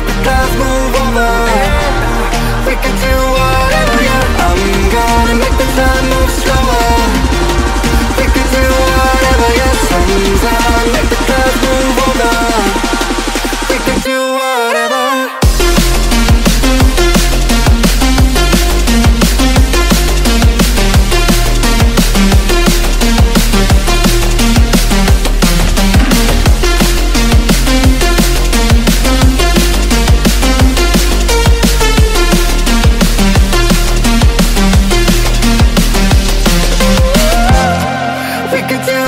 make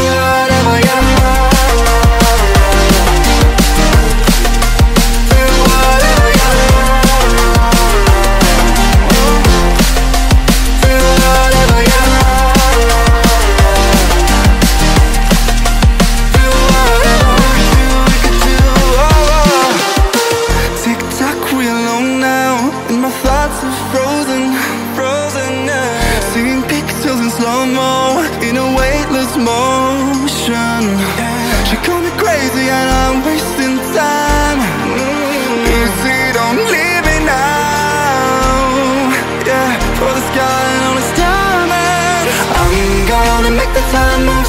Do whatever, yeah slow-mo In a weightless motion. She called me crazy and I'm wasting time. Is it I'm living now? Yeah, for the sky and all the time I'm gonna make the time